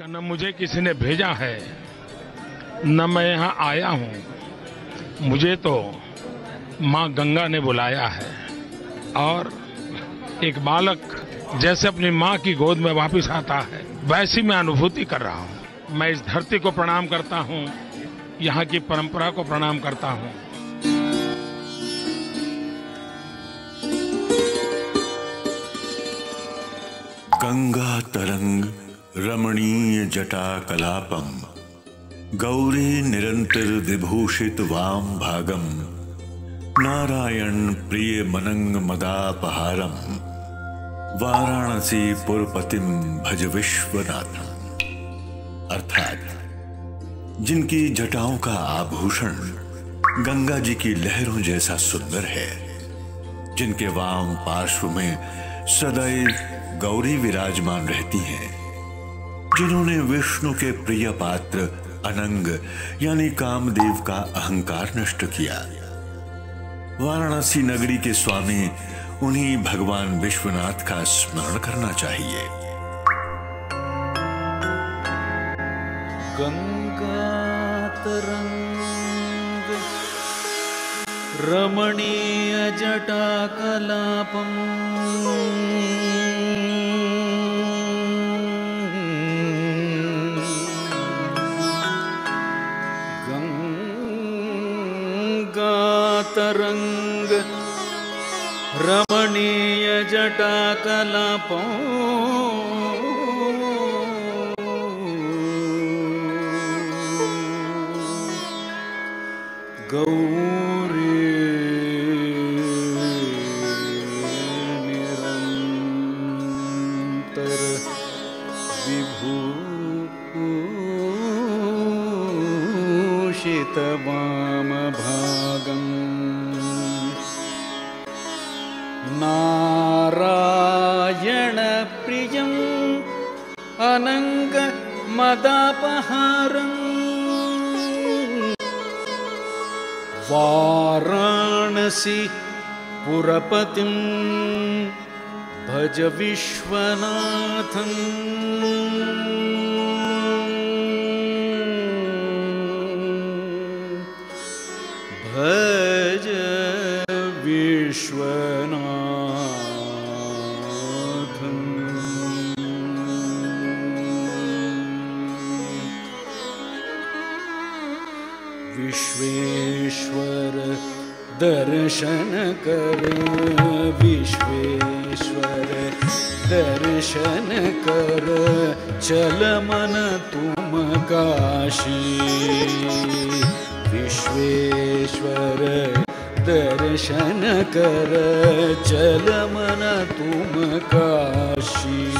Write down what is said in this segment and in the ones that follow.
मुझे किसी ने भेजा है, न मैं यहाँ आया हूँ। मुझे तो माँ गंगा ने बुलाया है। और एक बालक जैसे अपनी माँ की गोद में वापस आता है, वैसी मैं अनुभूति कर रहा हूँ। मैं इस धरती को प्रणाम करता हूँ, यहाँ की परंपरा को प्रणाम करता हूँ। गंगा तरंग रमणीय जटा कलापम गौरी निरंतर विभूषित वाम भागम। नारायण प्रिय मनंग मदापहारम। वाराणसी पुरपतिम भज विश्वनाथम। अर्थात, जिनकी जटाओं का आभूषण गंगा जी की लहरों जैसा सुंदर है, जिनके वाम पार्श्व में सदैव गौरी विराजमान रहती हैं जिन्होंने विष्णु के प्रिय पात्र अनंग, यानी कामदेव का अहंकार नष्ट किया। वाराणसी नगरी के स्वामी, उन्हीं भगवान विश्वनाथ का स्मरण करना चाहिए। गङ्गातरङ्ग रमणीयजटाकलापम् जटा रमणीयजटाकलापम् गौरी अनङ्गमदापहारम् वाराणसी पुरपतिं भज विश्वनाथम्। भज विश्वनाथम् विश्वेश्वर दर्शन कर। विश्वेश्वर दर्शन कर। चल मन तुम काशी। विश्वेश्वर दर्शन कर। चल मन तुम काशी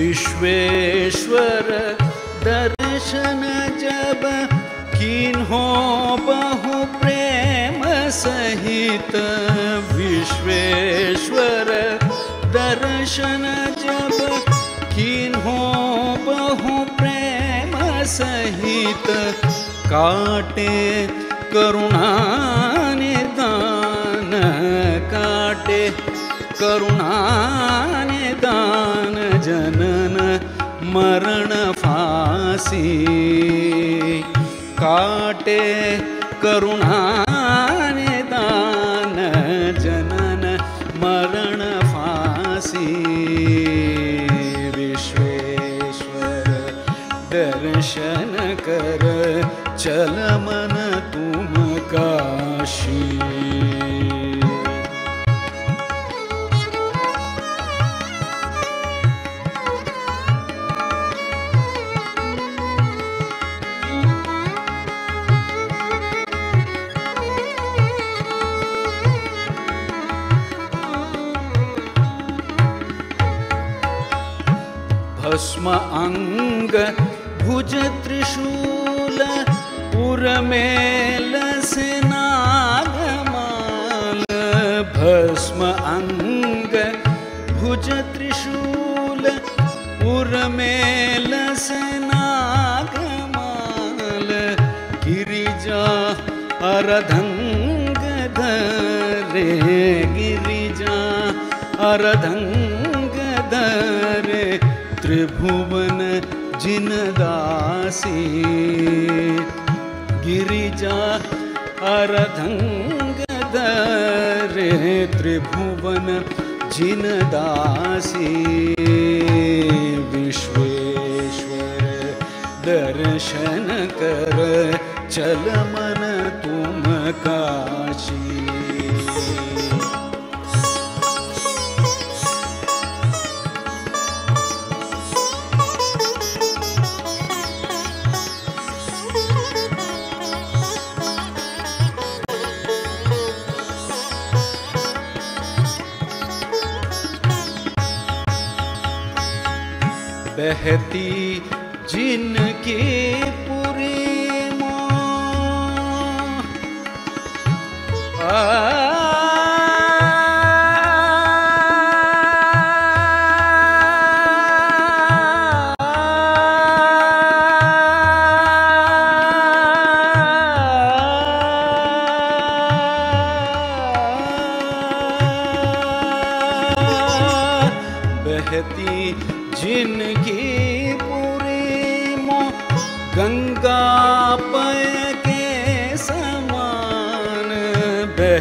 विश्वेश्वर दर्शन जब किन्हो बहु प्रेम सहित, विश्वेश्वर दर्शन जब किन्हो बहु प्रेम सहित, काटे करुणा निदान, काटे करुणा निदान जनन मरण फांसी। काटे करुणा निदान जनन मरण फांसी। विश्वेश्वर दर्शन कर चल मन भस्म अंग, भुज त्रिशूल उरमेल स्नागमाल भस्म अंग, भुज त्रिशूल उरमेल स्नागमाल गिरिजा अरधंग धरे, गिरिजा अरधंग त्रिभुवन जिनदासी गिरिजा अरधङ्ग्रिभुवन जिनदासी विश्वेश्वर दर्शन कर चल मन तुम काशी। बहती जिनकी पूरी मोह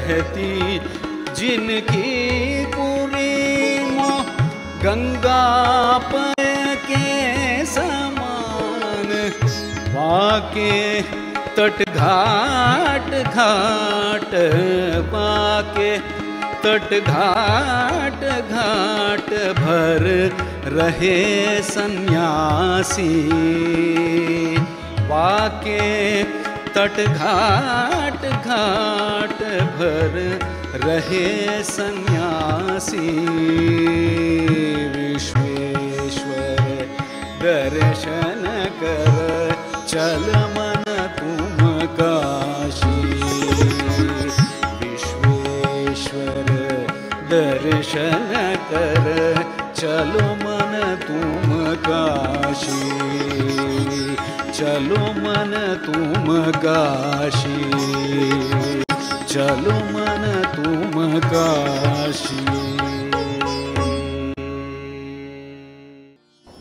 बहती जिनकी पूरी मोह गंगा पय के समान। वाके तट घाट घाट बाके तट घाट घाट भर रहे सन्यासी। वाके तट घाट घाट भर रहे सन्यासी। विश्वेश्वर दर्शन कर चल मन तुम काशी। विश्वेश्वर दर्शन कर चलो मन तुम काशी। चलो मन तुम काशी चलो मन तुम काशी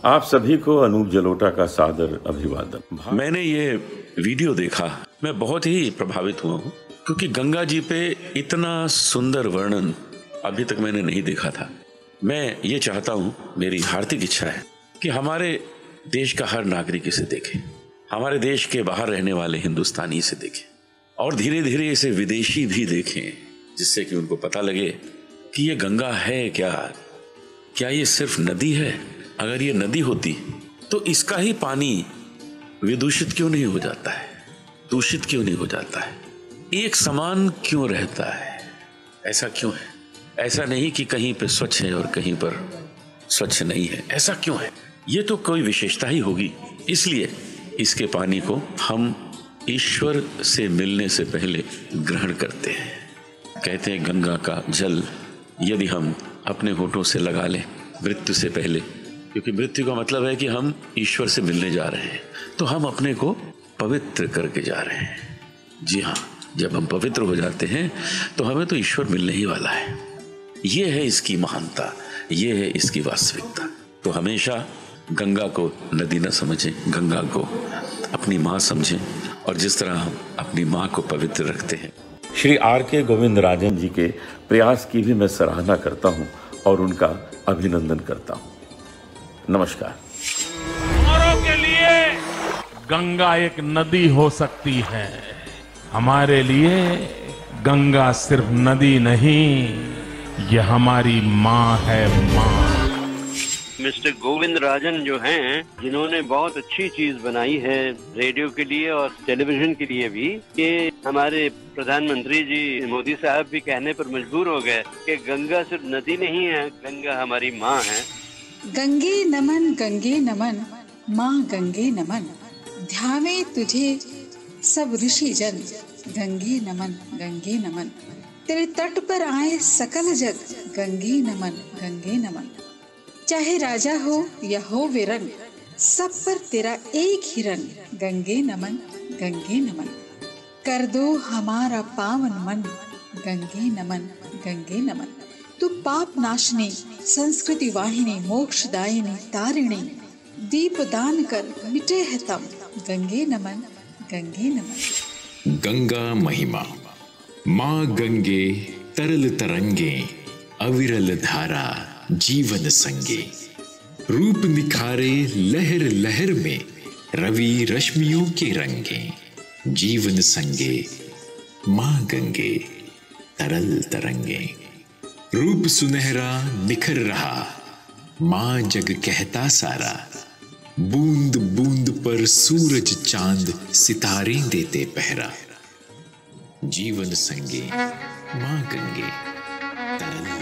आप सभी को अनूप जलोटा का सादर अभिवादन। मैंने ये वीडियो देखा। मैं बहुत ही प्रभावित हुआ हूँ क्योंकि गंगा जी पे इतना सुंदर वर्णन अभी तक मैंने नहीं देखा था। मैं ये चाहता हूँ मेरी हार्दिक इच्छा है कि हमारे देश का हर नागरिक इसे देखे हमारे देश के बाहर रहने वाले हिंदुस्तानी इसे देखें। और धीरे धीरे इसे विदेशी भी देखें, जिससे कि उनको पता लगे कि ये गंगा है क्या? क्या ये सिर्फ़ नदी है? अगर ये नदी होती तो इसका ही पानी विदूषित क्यों नहीं हो जाता है? दूषित क्यों नहीं हो जाता है? एक समान क्यों रहता है? ऐसा क्यों है? ऐसा नहीं कि कहीं पर स्वच्छ है और कहीं पर स्वच्छ नहीं है। ऐसा क्यों है? ये तो कोई विशेषता ही होगी। इसलिए इसके पानी को हम ईश्वर से मिलने से पहले ग्रहण करते हैं। कहते हैं, गंगा का जल यदि हम अपने होठों से लगा लें मृत्यु से पहले, क्योंकि मृत्यु का मतलब है कि हम ईश्वर से मिलने जा रहे हैं तो हम अपने को पवित्र करके जा रहे हैं। जी हाँ जब हम पवित्र हो जाते हैं तो हमें तो ईश्वर मिलने ही वाला है। ये है इसकी महानता, ये है इसकी वास्तविकता। तो हमेशा गंगा को नदी न समझें, गंगा को अपनी माँ समझें और जिस तरह हम अपनी माँ को पवित्र रखते हैं। श्री आर के गोविंद राजन जी के प्रयास की भी मैं सराहना करता हूँ और उनका अभिनंदन करता हूँ। नमस्कार। के लिए गंगा एक नदी हो सकती है। हमारे लिए गंगा सिर्फ़ नदी नहीं यह हमारी माँ है माँ। मिस्टर गोविंद राजन जो हैं, जिन्होंने बहुत अच्छी चीज़ बनाई है रेडियो के लिए और टेलीविज़न के लिए भी, कि हमारे प्रधानमंत्री जी मोदी साहब भी कहने पर मजबूर हो गए कि गंगा सिर्फ़ नदी नहीं है, गंगा हमारी माँ है। गंगे नमन गंगे नमन, माँ गंगे नमन, ध्यावे तुझे सब ऋषि जन गंगे नमन गंगे नमन, तेरे तट पर आए सकल जग, गंगे नमन गंगे नमन। चाहे राजा हो या हो वीरन सब पर तेरा एक ही रंग, गंगे नमन गंगे नमन। कर दो हमारा पावन मन, गंगे नमन गंगे नमन। तू पाप नाशनी, संस्कृति वाहिनी, मोक्ष दायिनी, तारिणी, दीप दान कर, मिटे है तम, गंगे नमन गंगे नमन। गंगा महिमा, माँ गंगे तरल तरंगे, अविरल धारा। जीवन संगे। रूप निखारे लहर लहर में रवि रश्मियों के रंगे। जीवन संगे, माँ गंगे, तरल तरंगे। रूप सुनहरा निखर रहा, माँ जग कहता सारा। बूंद बूंद पर सूरज चाँद सितारे देते पहरा। जीवन संगे, माँ गंगे, तरल